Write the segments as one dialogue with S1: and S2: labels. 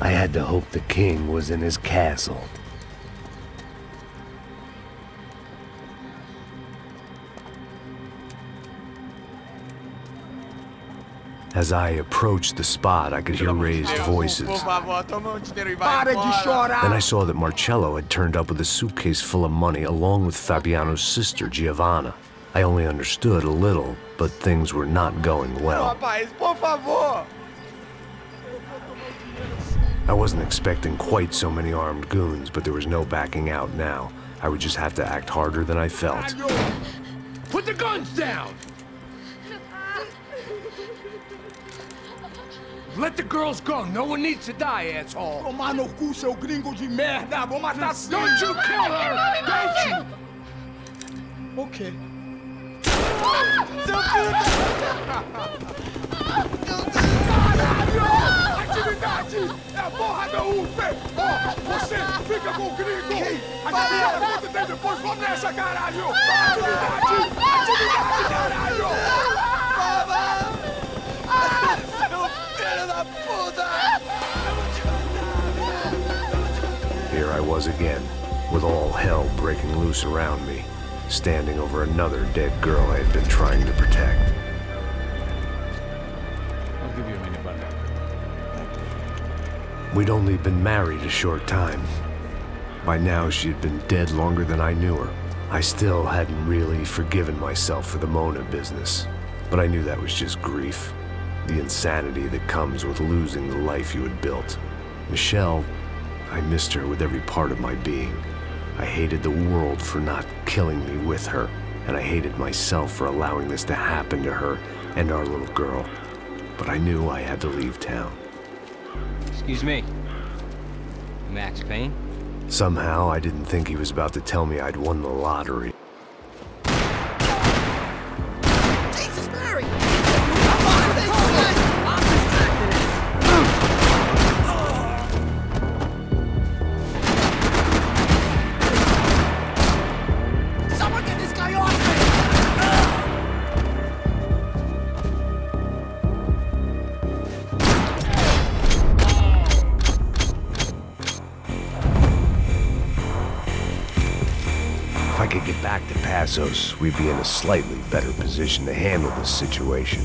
S1: I had to hope the king was in his castle. As I approached the spot, I could hear raised voices. Then I saw that Marcelo had turned up with a suitcase full of money along with Fabiana's sister, Giovanna. I only understood a little, but things were not going well.
S2: Rapaz, por favor.
S1: I wasn't expecting quite so many armed goons, but there was no backing out now. I would just have to act harder than I felt.
S3: Put the guns down! Let the girls go. No one needs to die, asshole.
S4: Tomar no cu, seu gringo de merda! Vou matar sim!
S3: Don't you kill her! Don't you?
S4: Ok. Atividade! É a porra da UP! Ó, você fica com o gringo! A galera conta tem depois, vamos nessa, caralho! Atividade! Atividade, caralho!
S2: Seu filho da puta.
S1: Here I was again, with all hell breaking loose around me, standing over another dead girl I had been trying to protect. We'd only been married a short time. By now, she had been dead longer than I knew her. I still hadn't really forgiven myself for the Mona business, but I knew that was just grief. The insanity that comes with losing the life you had built. Michelle, I missed her with every part of my being. I hated the world for not killing me with her, and I hated myself for allowing this to happen to her and our little girl. But I knew I had to leave town.
S5: Excuse me. Max Payne?
S1: Somehow, I didn't think he was about to tell me I'd won the lottery. Passos, we'd be in a slightly better position to handle this situation.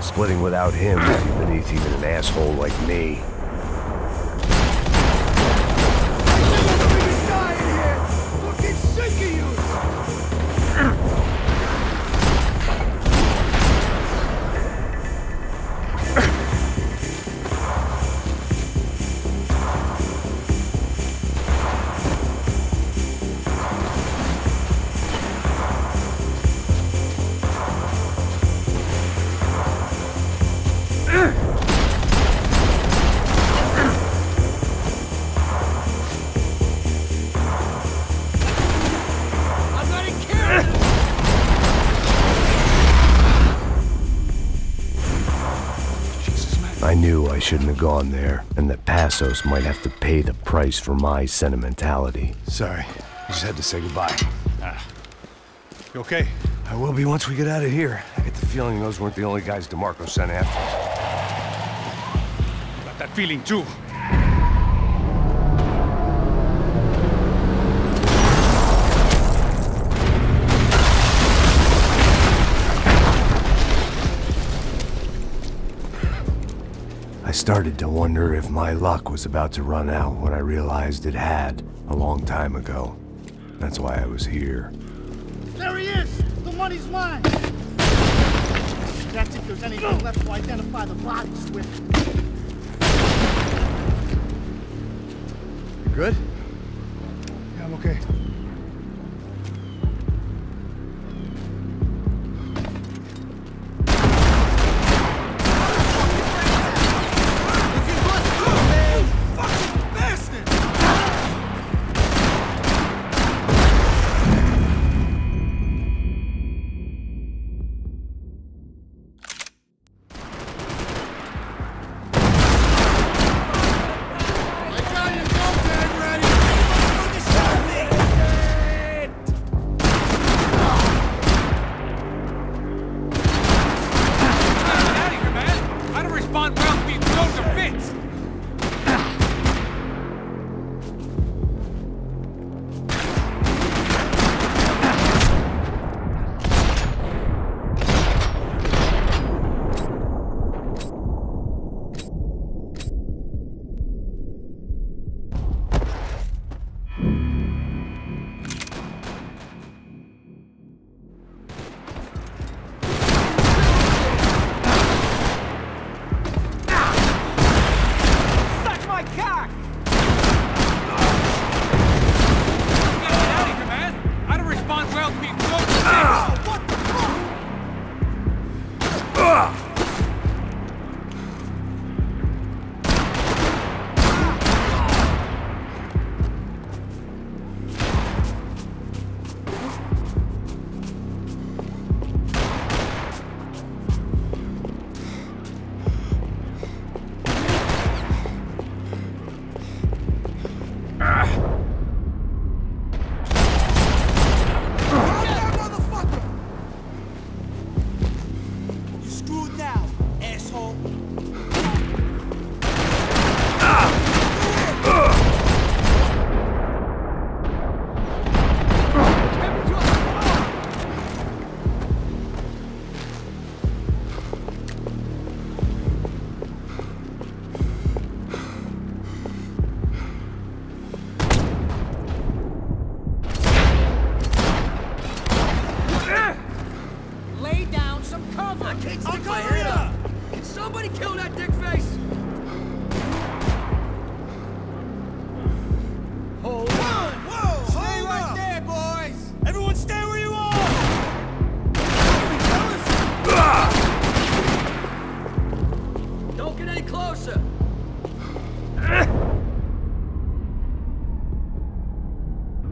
S1: Splitting without him would be beneath even an asshole like me. I shouldn't have gone there, and that Passos might have to pay the price for my sentimentality.
S6: Sorry. I just had to say goodbye. Ah.
S7: You okay?
S1: I will be once we get out of here. I get the feeling those weren't the only guys DeMarco sent after. us.
S7: Got that feeling too.
S1: I started to wonder if my luck was about to run out when I realized it had a long time ago. That's why I was here.
S8: There he is! The money's mine! That's if there's anything left to identify the bodies with.
S6: You good?
S7: Yeah, I'm okay.
S5: Suck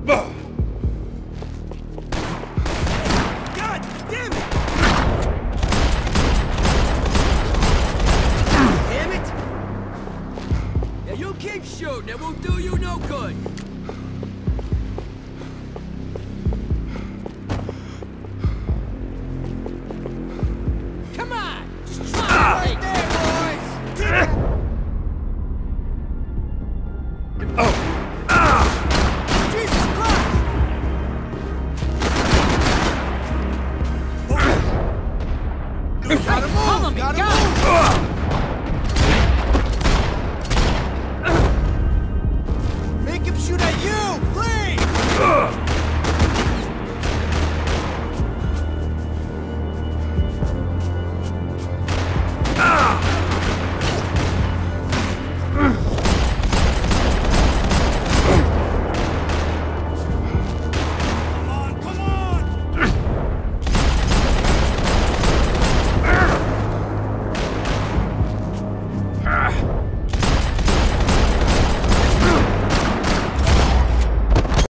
S5: God